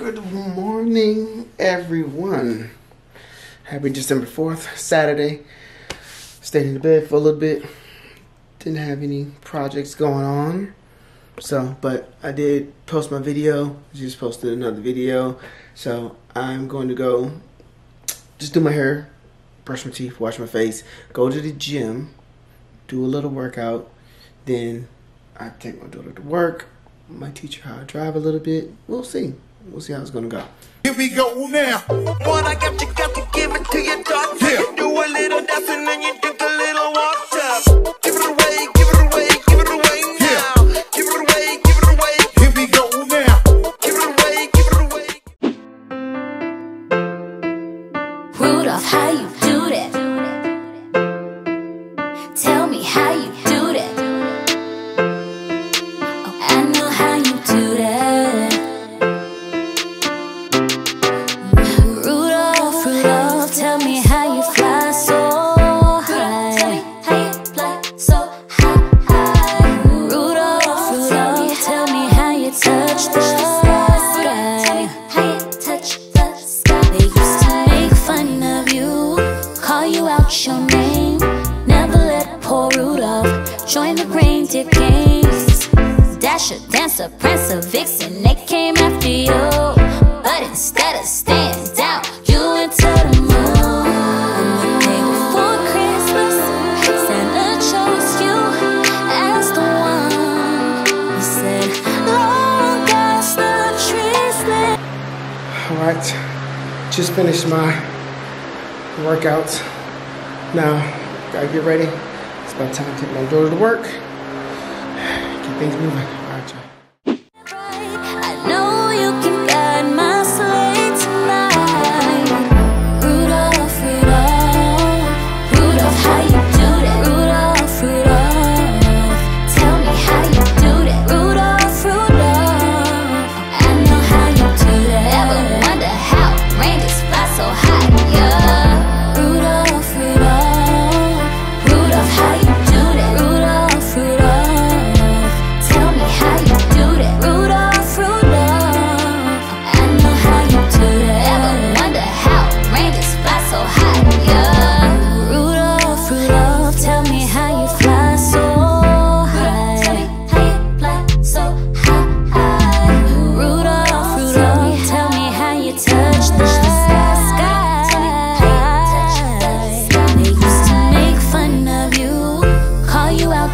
Good morning, everyone. Happy December 4th, Saturday. Stayed in the bed for a little bit. Didn't have any projects going on. So, but I did post my video. Just posted another video. So, I'm going to go just do my hair, brush my teeth, wash my face, go to the gym, do a little workout. Then I take my daughter to work. Might teach her how to drive a little bit. We'll see. We'll see how it's gonna go. Here we go now. What I got, you got to give it to your They used to make fun of you, call you out your name. Never let poor Rudolph join the reindeer games. Dasher, Dancer, Prancer, Vixen, they came after you. But instead of staying down, you the moon. On the just finished my workouts. Now, gotta get ready. It's about time to take my daughter to work. Get things moving. Alright, y'all.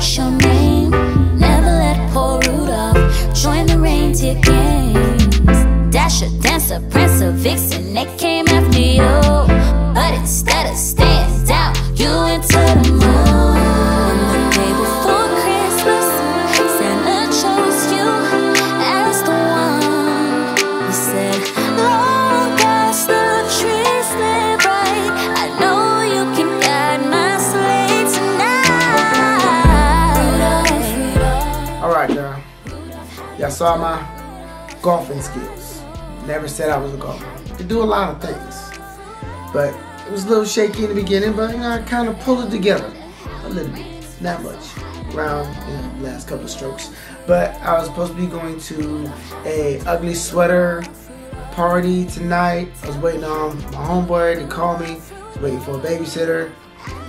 Out your name. Never let poor Rudolph join the reindeer games. Dasher, Dancer, Prancer, Vixen, they came after you. But instead of staying down, you went to the. Y'all. Saw my golfing skills. Never said I was a golfer. Could do a lot of things. But it was a little shaky in the beginning, but you know, I kind of pulled it together. A little bit. Not much. Around you know, the last couple of strokes. But I was supposed to be going to a ugly sweater party tonight. I was waiting on my homeboy to call me. Waiting for a babysitter.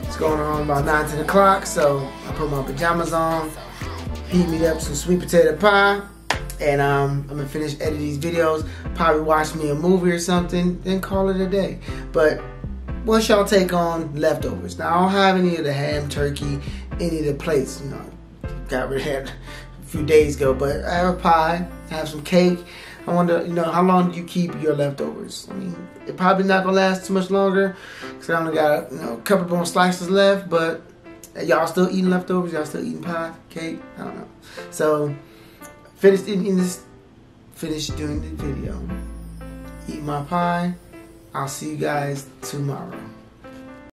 It's going on about 9, 10 o'clock, so I put my pajamas on, heat me up some sweet potato pie, and um, I'm gonna finish editing these videos, probably watch me a movie or something, then call it a day. But what's y'all take on leftovers? Now, I don't have any of the ham, turkey, any of the plates, you know, got rid of that a few days ago, but I have a pie, I have some cake. I wonder, you know, how long do you keep your leftovers? I mean, it probably not gonna last too much longer, cause I only got you know a couple more slices left. But y'all still eating leftovers? Y'all still eating pie, cake? I don't know. So finished eating this. Finished doing the video. Eat my pie. I'll see you guys tomorrow.